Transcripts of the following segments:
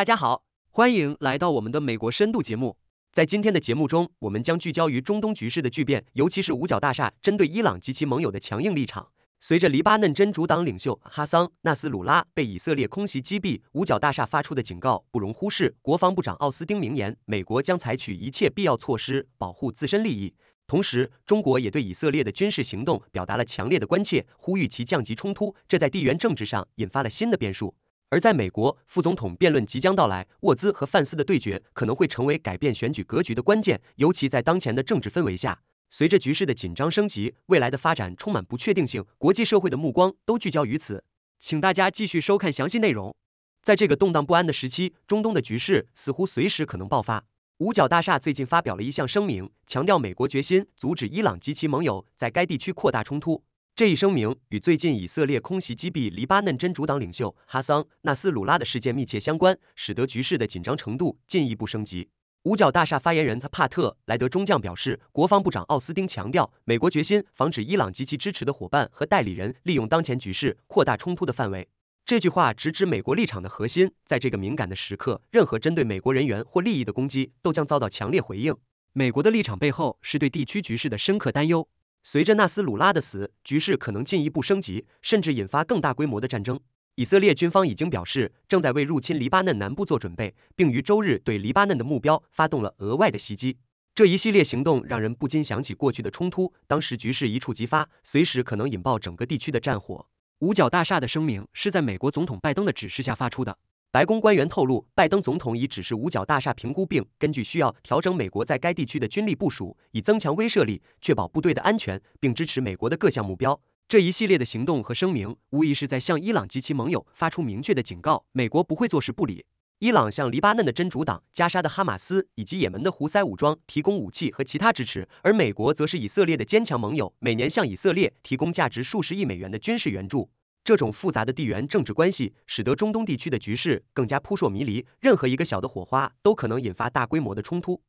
大家好，欢迎来到我们的美国深度节目。在今天的节目中，我们将聚焦于中东局势的巨变，尤其是五角大厦针对伊朗及其盟友的强硬立场。随着黎巴嫩真主党领袖哈桑·纳斯鲁拉被以色列空袭击毙，五角大厦发出的警告不容忽视。国防部长奥斯汀明言，美国将采取一切必要措施保护自身利益。同时，中国也对以色列的军事行动表达了强烈的关切，呼吁其降级冲突。这在地缘政治上引发了新的变数。而在美国，副总统辩论即将到来，沃兹和范斯的对决可能会成为改变选举格局的关键，尤其在当前的政治氛围下。随着局势的紧张升级，未来的发展充满不确定性，国际社会的目光都聚焦于此。请大家继续收看详细内容。在这个动荡不安的时期，中东的局势似乎随时可能爆发。五角大厦最近发表了一项声明，强调美国决心阻止伊朗及其盟友在该地区扩大冲突。这一声明与最近以色列空袭击毙黎巴嫩真主党领袖哈桑·纳斯鲁拉的事件密切相关，使得局势的紧张程度进一步升级。五角大厦发言人帕特莱德中将表示，国防部长奥斯汀强调，美国决心防止伊朗及其支持的伙伴和代理人利用当前局势扩大冲突的范围。这句话直指美国立场的核心。在这个敏感的时刻，任何针对美国人员或利益的攻击都将遭到强烈回应。美国的立场背后是对地区局势的深刻担忧。随着纳斯鲁拉的死，局势可能进一步升级，甚至引发更大规模的战争。以色列军方已经表示，正在为入侵黎巴嫩南部做准备，并于周日对黎巴嫩的目标发动了额外的袭击。这一系列行动让人不禁想起过去的冲突，当时局势一触即发，随时可能引爆整个地区的战火。五角大厦的声明是在美国总统拜登的指示下发出的。白宫官员透露，拜登总统已指示五角大厦评估并根据需要调整美国在该地区的军力部署，以增强威慑力，确保部队的安全，并支持美国的各项目标。这一系列的行动和声明，无疑是在向伊朗及其盟友发出明确的警告：美国不会坐视不理。伊朗向黎巴嫩的真主党、加沙的哈马斯以及也门的胡塞武装提供武器和其他支持，而美国则是以色列的坚强盟友，每年向以色列提供价值数十亿美元的军事援助。这种复杂的地缘政治关系，使得中东地区的局势更加扑朔迷离，任何一个小的火花都可能引发大规模的冲突。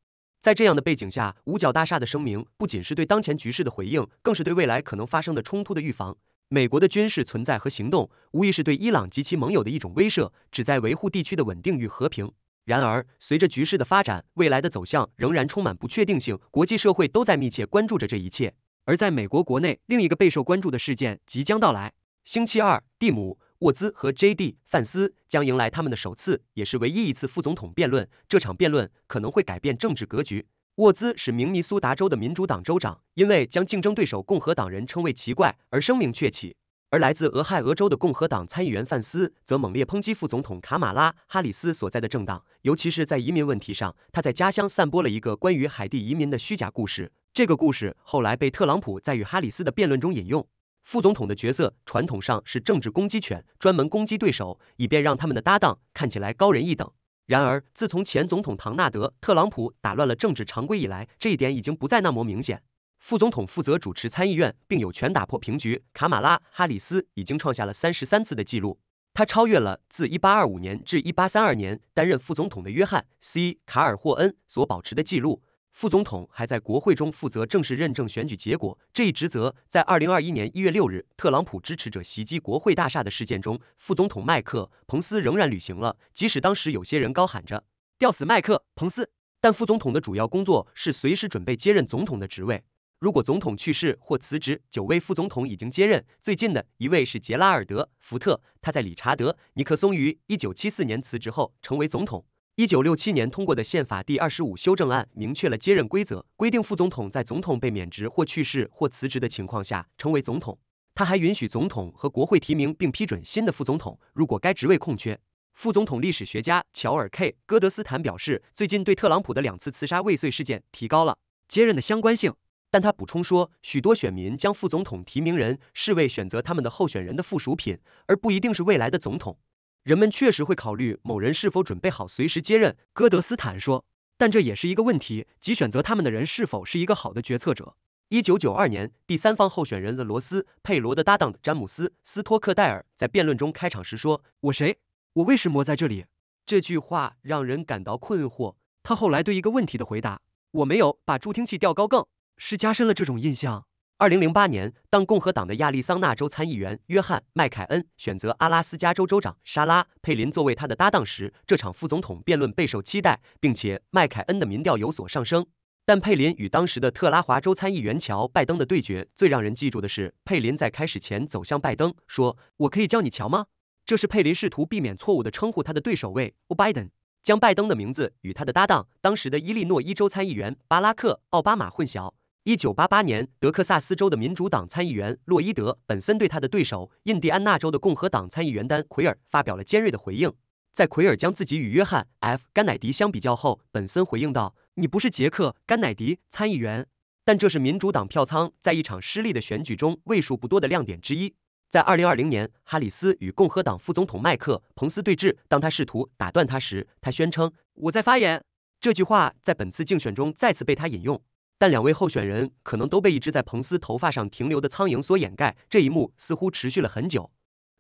在这样的背景下，五角大厦的声明不仅是对当前局势的回应，更是对未来可能发生的冲突的预防。美国的军事存在和行动，无疑是对伊朗及其盟友的一种威慑，旨在维护地区的稳定与和平。然而，随着局势的发展，未来的走向仍然充满不确定性，国际社会都在密切关注着这一切。而在美国国内，另一个备受关注的事件即将到来。星期二，蒂姆。沃兹和 J.D. 范斯将迎来他们的首次，也是唯一一次副总统辩论。这场辩论可能会改变政治格局。沃兹是明尼苏达州的民主党州长，因为将竞争对手共和党人称为奇怪而声名鹊起。而来自俄亥俄州的共和党参议员范斯则猛烈抨击副总统卡马拉·哈里斯所在的政党，尤其是在移民问题上，他在家乡散播了一个关于海地移民的虚假故事。这个故事后来被特朗普在与哈里斯的辩论中引用。副总统的角色传统上是政治攻击犬，专门攻击对手，以便让他们的搭档看起来高人一等。然而，自从前总统唐纳德·特朗普打乱了政治常规以来，这一点已经不再那么明显。副总统负责主持参议院，并有权打破平局。卡马拉·哈里斯已经创下了三十三次的记录，他超越了自一八二五年至一八三二年担任副总统的约翰 ·C· 卡尔霍恩所保持的记录。副总统还在国会中负责正式认证选举结果，这一职责在二零二一年一月六日特朗普支持者袭击国会大厦的事件中，副总统麦克彭斯仍然履行了。即使当时有些人高喊着吊死麦克彭斯，但副总统的主要工作是随时准备接任总统的职位。如果总统去世或辞职，九位副总统已经接任。最近的一位是杰拉尔德·福特，他在理查德·尼克松于一九七四年辞职后成为总统。一九六七年通过的宪法第二十五修正案明确了接任规则，规定副总统在总统被免职或去世或辞职的情况下成为总统。他还允许总统和国会提名并批准新的副总统，如果该职位空缺。副总统历史学家乔尔 ·K· 戈德斯坦表示，最近对特朗普的两次刺杀未遂事件提高了接任的相关性，但他补充说，许多选民将副总统提名人视为选择他们的候选人的附属品，而不一定是未来的总统。人们确实会考虑某人是否准备好随时接任，戈德斯坦说，但这也是一个问题，即选择他们的人是否是一个好的决策者。一九九二年，第三方候选人的罗斯佩罗的搭档詹姆斯斯托克戴尔在辩论中开场时说：“我谁？我为什么在这里？”这句话让人感到困惑。他后来对一个问题的回答：“我没有把助听器调高，更是加深了这种印象。”二零零八年，当共和党的亚利桑那州参议员约翰·麦凯恩选择阿拉斯加州州长莎拉·佩林作为他的搭档时，这场副总统辩论备受期待，并且麦凯恩的民调有所上升。但佩林与当时的特拉华州参议员乔·拜登的对决，最让人记住的是，佩林在开始前走向拜登，说：“我可以叫你乔吗？”这是佩林试图避免错误的称呼他的对手为 “Obiden”，将拜登的名字与他的搭档当时的伊利诺伊州参议员巴拉克·奥巴马混淆。一九八八年，德克萨斯州的民主党参议员洛伊德·本森对他的对手印第安纳州的共和党参议员丹·奎尔发表了尖锐的回应。在奎尔将自己与约翰 ·F· 甘乃迪相比较后，本森回应道：“你不是杰克·甘乃迪参议员，但这是民主党票仓在一场失利的选举中为数不多的亮点之一。”在二零二零年，哈里斯与共和党副总统麦克·彭斯对峙，当他试图打断他时，他宣称：“我在发言。”这句话在本次竞选中再次被他引用。但两位候选人可能都被一只在彭斯头发上停留的苍蝇所掩盖，这一幕似乎持续了很久。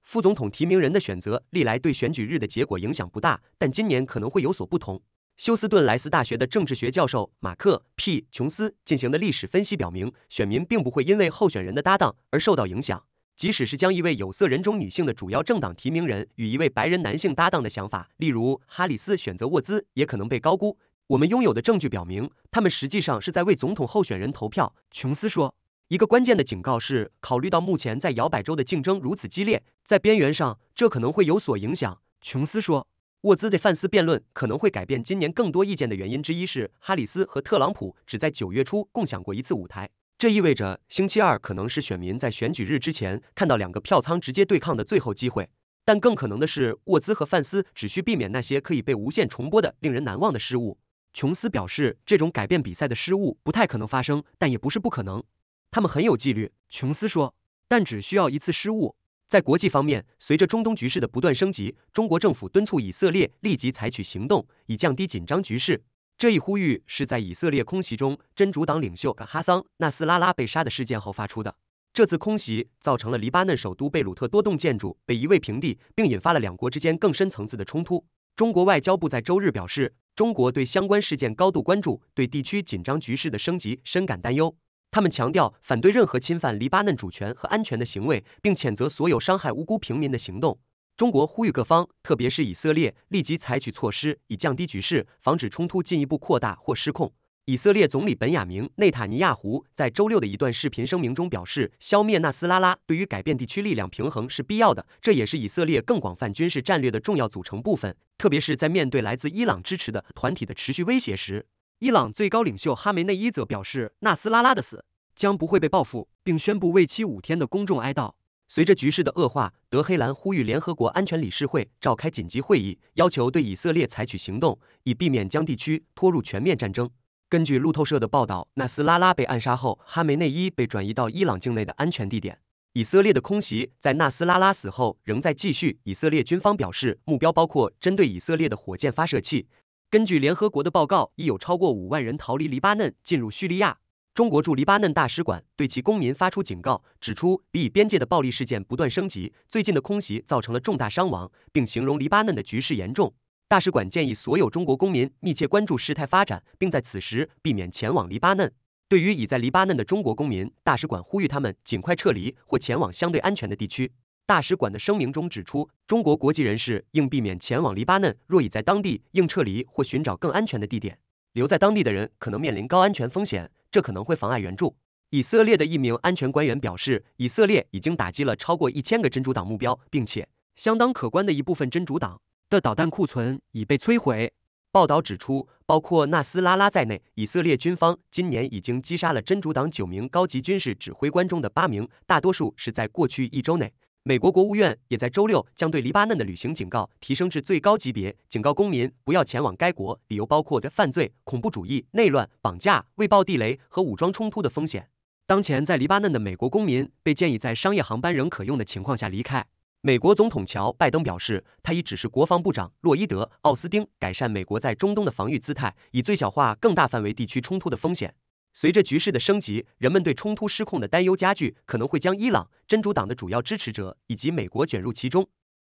副总统提名人的选择历来对选举日的结果影响不大，但今年可能会有所不同。休斯顿莱斯大学的政治学教授马克 ·P· 琼斯进行的历史分析表明，选民并不会因为候选人的搭档而受到影响，即使是将一位有色人种女性的主要政党提名人与一位白人男性搭档的想法，例如哈里斯选择沃兹，也可能被高估。我们拥有的证据表明，他们实际上是在为总统候选人投票。琼斯说，一个关键的警告是，考虑到目前在摇摆州的竞争如此激烈，在边缘上这可能会有所影响。琼斯说，沃兹的范斯辩论可能会改变今年更多意见的原因之一是，哈里斯和特朗普只在九月初共享过一次舞台，这意味着星期二可能是选民在选举日之前看到两个票仓直接对抗的最后机会。但更可能的是，沃兹和范斯只需避免那些可以被无限重播的令人难忘的失误。琼斯表示，这种改变比赛的失误不太可能发生，但也不是不可能。他们很有纪律，琼斯说，但只需要一次失误。在国际方面，随着中东局势的不断升级，中国政府敦促以色列立即采取行动，以降低紧张局势。这一呼吁是在以色列空袭中真主党领袖哈桑·纳斯拉拉被杀的事件后发出的。这次空袭造成了黎巴嫩首都贝鲁特多栋建筑被夷为平地，并引发了两国之间更深层次的冲突。中国外交部在周日表示，中国对相关事件高度关注，对地区紧张局势的升级深感担忧。他们强调反对任何侵犯黎巴嫩主权和安全的行为，并谴责所有伤害无辜平民的行动。中国呼吁各方，特别是以色列，立即采取措施，以降低局势，防止冲突进一步扩大或失控。以色列总理本雅明内塔尼亚胡在周六的一段视频声明中表示，消灭纳斯拉拉对于改变地区力量平衡是必要的，这也是以色列更广泛军事战略的重要组成部分，特别是在面对来自伊朗支持的团体的持续威胁时。伊朗最高领袖哈梅内伊则表示，纳斯拉拉的死将不会被报复，并宣布为期五天的公众哀悼。随着局势的恶化，德黑兰呼吁联合国安全理事会召开紧急会议，要求对以色列采取行动，以避免将地区拖入全面战争。根据路透社的报道，纳斯拉拉被暗杀后，哈梅内伊被转移到伊朗境内的安全地点。以色列的空袭在纳斯拉拉死后仍在继续。以色列军方表示，目标包括针对以色列的火箭发射器。根据联合国的报告，已有超过五万人逃离黎巴嫩，进入叙利亚。中国驻黎巴嫩大使馆对其公民发出警告，指出比以边界的暴力事件不断升级，最近的空袭造成了重大伤亡，并形容黎巴嫩的局势严重。大使馆建议所有中国公民密切关注事态发展，并在此时避免前往黎巴嫩。对于已在黎巴嫩的中国公民，大使馆呼吁他们尽快撤离或前往相对安全的地区。大使馆的声明中指出，中国国籍人士应避免前往黎巴嫩，若已在当地，应撤离或寻找更安全的地点。留在当地的人可能面临高安全风险，这可能会妨碍援助。以色列的一名安全官员表示，以色列已经打击了超过一千个真主党目标，并且相当可观的一部分真主党。的导弹库存已被摧毁。报道指出，包括纳斯拉拉在内，以色列军方今年已经击杀了真主党九名高级军事指挥官中的八名，大多数是在过去一周内。美国国务院也在周六将对黎巴嫩的旅行警告提升至最高级别，警告公民不要前往该国，理由包括的犯罪、恐怖主义、内乱、绑架、未爆地雷和武装冲突的风险。当前在黎巴嫩的美国公民被建议在商业航班仍可用的情况下离开。美国总统乔·拜登表示，他已指示国防部长洛伊德·奥斯汀改善美国在中东的防御姿态，以最小化更大范围地区冲突的风险。随着局势的升级，人们对冲突失控的担忧加剧，可能会将伊朗、真主党的主要支持者以及美国卷入其中。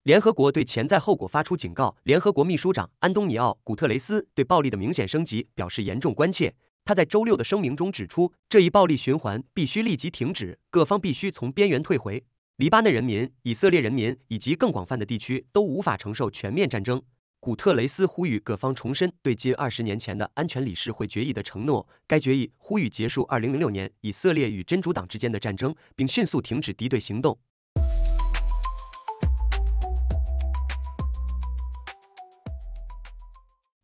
联合国对潜在后果发出警告。联合国秘书长安东尼奥·古特雷斯对暴力的明显升级表示严重关切。他在周六的声明中指出，这一暴力循环必须立即停止，各方必须从边缘退回。黎巴嫩人民、以色列人民以及更广泛的地区都无法承受全面战争。古特雷斯呼吁各方重申对近二十年前的安全理事会决议的承诺。该决议呼吁结束二零零六年以色列与真主党之间的战争，并迅速停止敌对行动。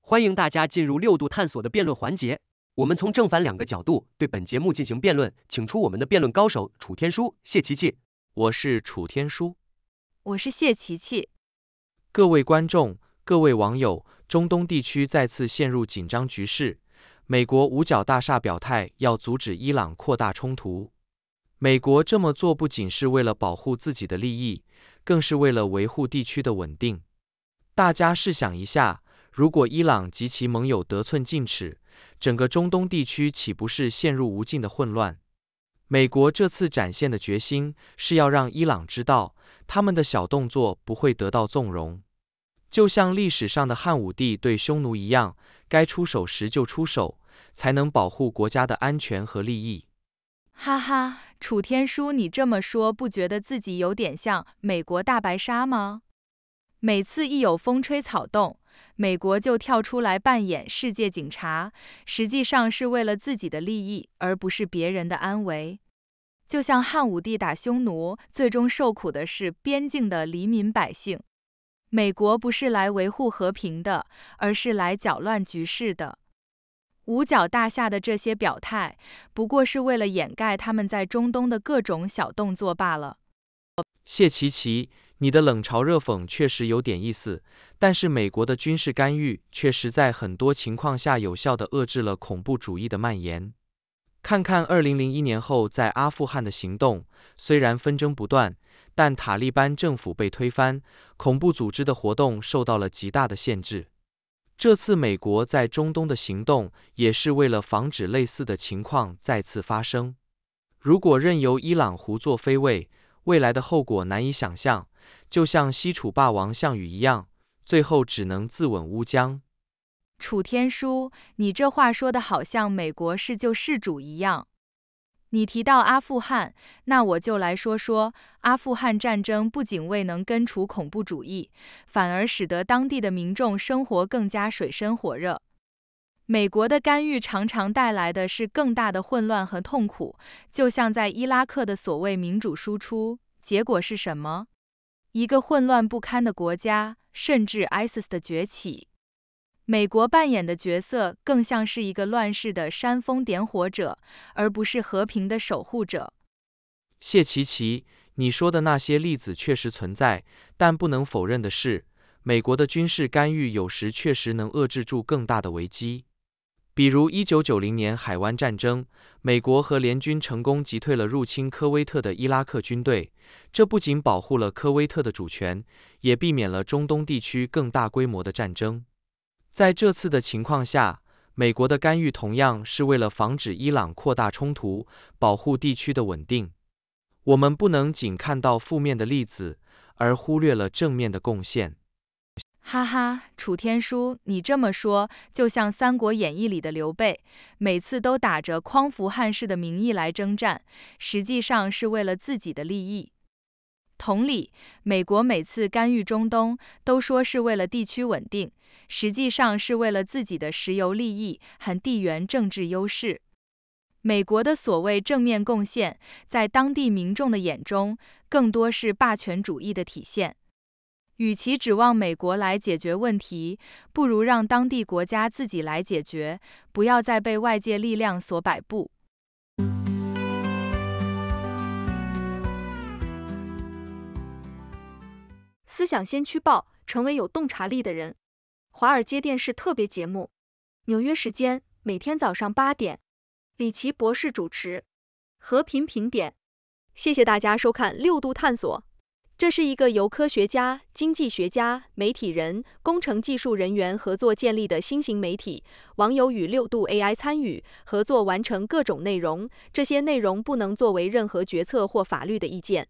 欢迎大家进入六度探索的辩论环节，我们从正反两个角度对本节目进行辩论，请出我们的辩论高手楚天舒、谢琪琪。我是楚天舒，我是谢琪琪。各位观众。各位网友，中东地区再次陷入紧张局势。美国五角大厦表态要阻止伊朗扩大冲突。美国这么做不仅是为了保护自己的利益，更是为了维护地区的稳定。大家试想一下，如果伊朗及其盟友得寸进尺，整个中东地区岂不是陷入无尽的混乱？美国这次展现的决心，是要让伊朗知道，他们的小动作不会得到纵容。就像历史上的汉武帝对匈奴一样，该出手时就出手，才能保护国家的安全和利益。哈哈，楚天舒，你这么说，不觉得自己有点像美国大白鲨吗？每次一有风吹草动，美国就跳出来扮演世界警察，实际上是为了自己的利益，而不是别人的安危。就像汉武帝打匈奴，最终受苦的是边境的黎民百姓。美国不是来维护和平的，而是来搅乱局势的。五角大厦的这些表态，不过是为了掩盖他们在中东的各种小动作罢了。谢琪琪，你的冷嘲热讽确实有点意思，但是美国的军事干预确实在很多情况下有效的遏制了恐怖主义的蔓延。看看二零零一年后在阿富汗的行动，虽然纷争不断。但塔利班政府被推翻，恐怖组织的活动受到了极大的限制。这次美国在中东的行动，也是为了防止类似的情况再次发生。如果任由伊朗胡作非为，未来的后果难以想象，就像西楚霸王项羽一样，最后只能自刎乌江。楚天舒，你这话说的好像美国是救世主一样。你提到阿富汗，那我就来说说，阿富汗战争不仅未能根除恐怖主义，反而使得当地的民众生活更加水深火热。美国的干预常常带来的是更大的混乱和痛苦，就像在伊拉克的所谓民主输出，结果是什么？一个混乱不堪的国家，甚至 ISIS 的崛起。美国扮演的角色更像是一个乱世的煽风点火者，而不是和平的守护者。谢琪琪，你说的那些例子确实存在，但不能否认的是，美国的军事干预有时确实能遏制住更大的危机。比如一九九零年海湾战争，美国和联军成功击退了入侵科威特的伊拉克军队，这不仅保护了科威特的主权，也避免了中东地区更大规模的战争。在这次的情况下，美国的干预同样是为了防止伊朗扩大冲突，保护地区的稳定。我们不能仅看到负面的例子，而忽略了正面的贡献。哈哈，楚天舒，你这么说，就像《三国演义》里的刘备，每次都打着匡扶汉室的名义来征战，实际上是为了自己的利益。同理，美国每次干预中东，都说是为了地区稳定。实际上是为了自己的石油利益和地缘政治优势。美国的所谓正面贡献，在当地民众的眼中，更多是霸权主义的体现。与其指望美国来解决问题，不如让当地国家自己来解决，不要再被外界力量所摆布。思想先驱报，成为有洞察力的人。华尔街电视特别节目，纽约时间每天早上八点，李奇博士主持。和平评点，谢谢大家收看六度探索。这是一个由科学家、经济学家、媒体人、工程技术人员合作建立的新型媒体，网友与六度 AI 参与合作完成各种内容，这些内容不能作为任何决策或法律的意见。